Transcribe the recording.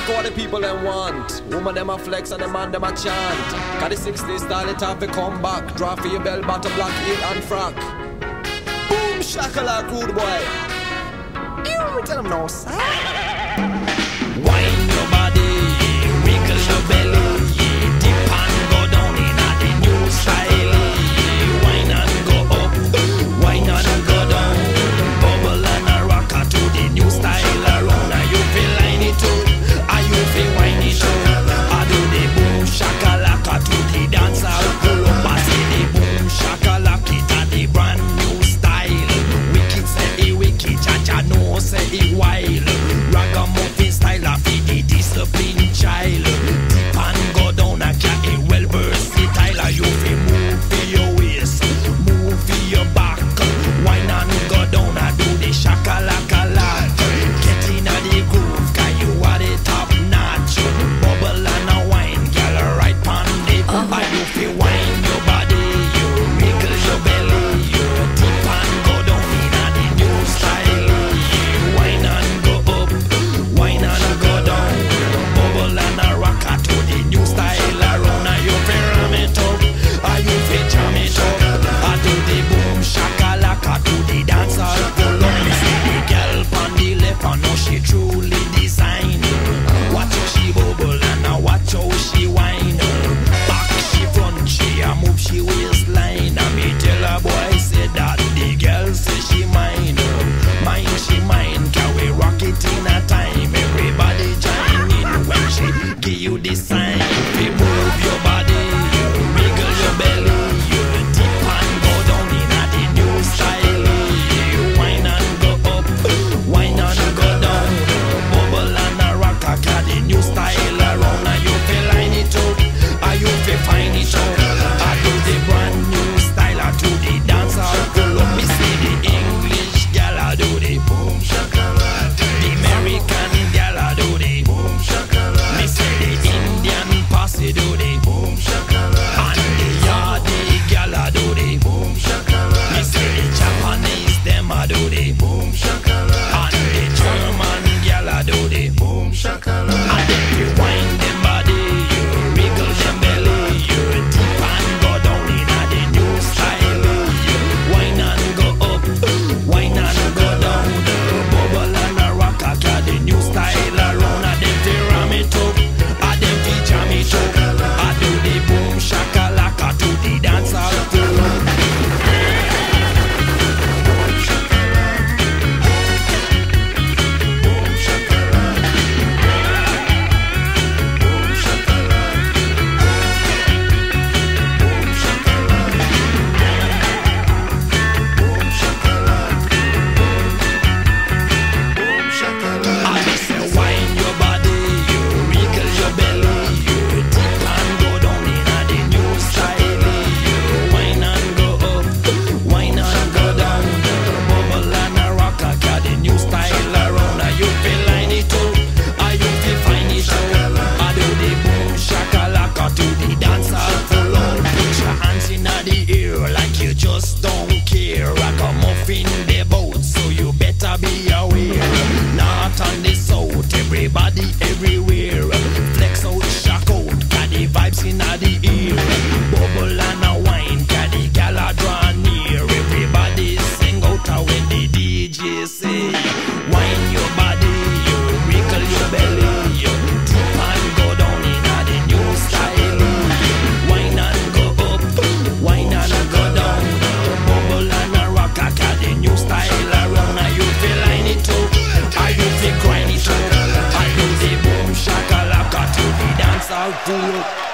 Fuck all the people them want. Woman them a flex and the man them a chant. Got the 60s style, it have to come back. Draw for your bell, bottom black, heel and frack. Boom, shakalak, rude boy. You tell him no, sir. Wine your. This. just don't care. I got muffin ideal